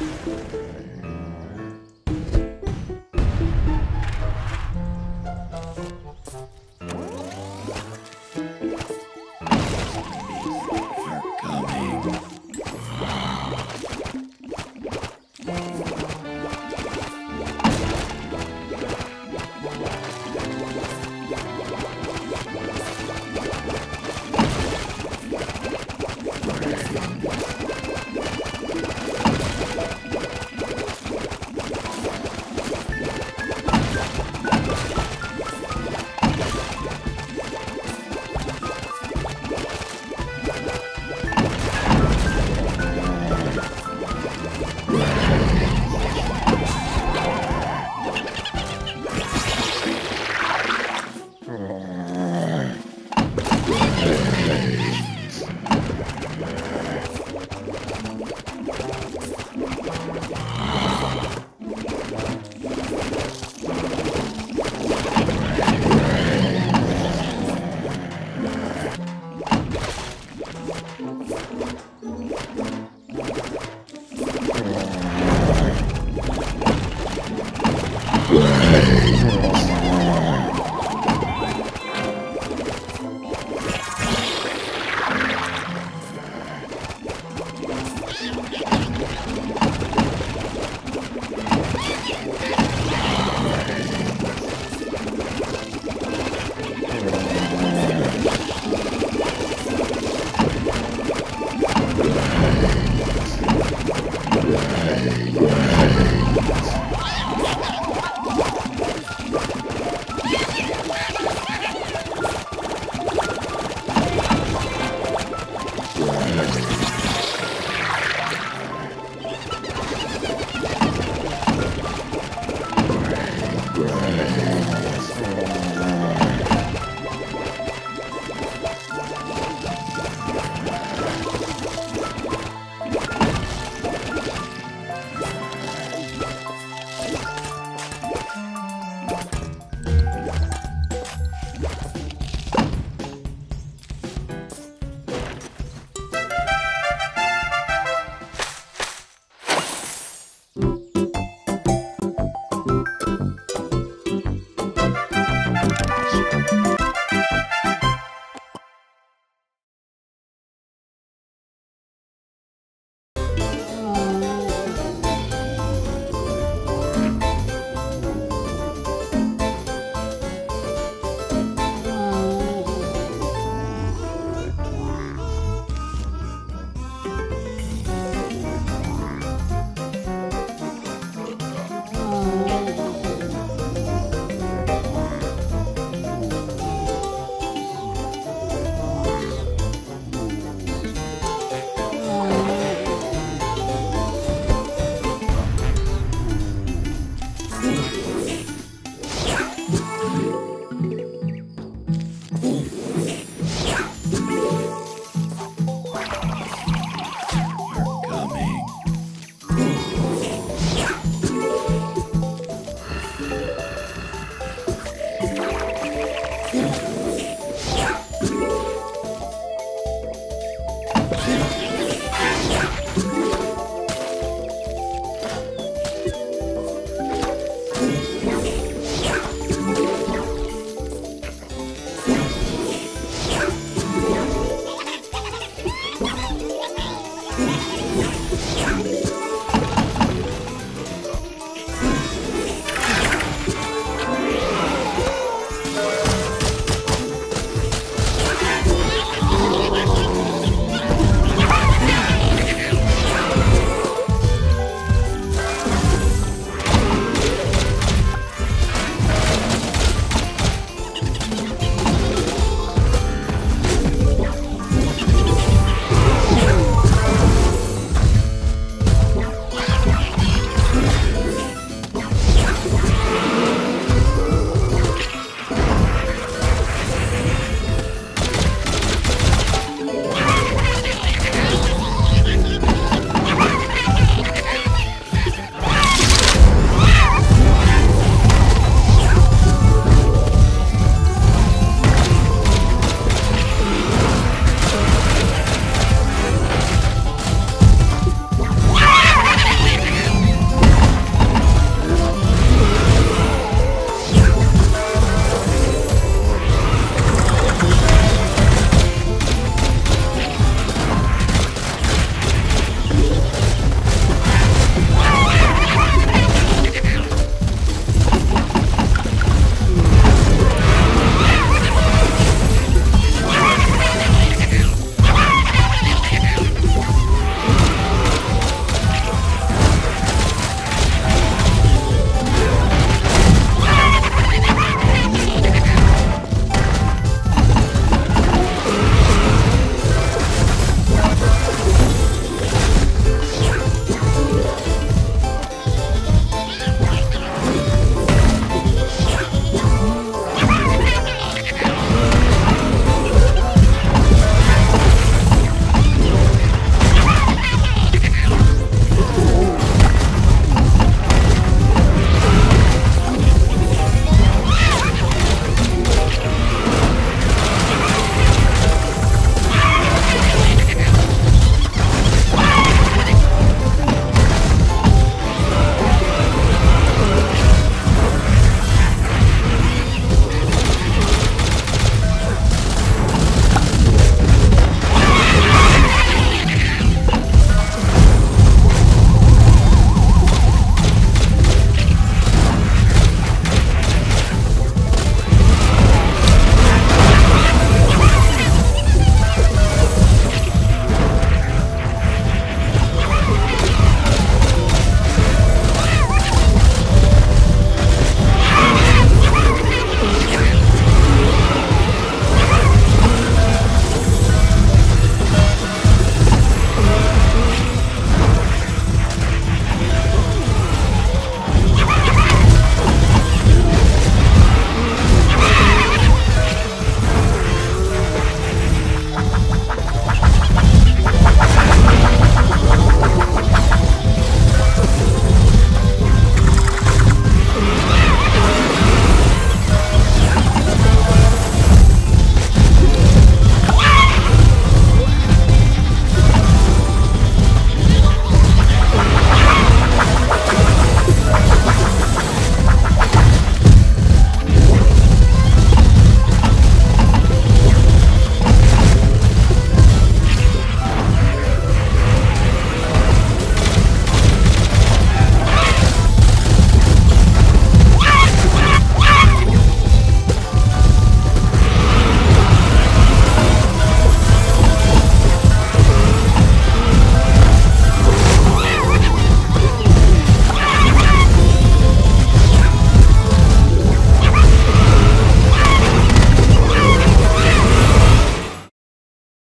はい Bang!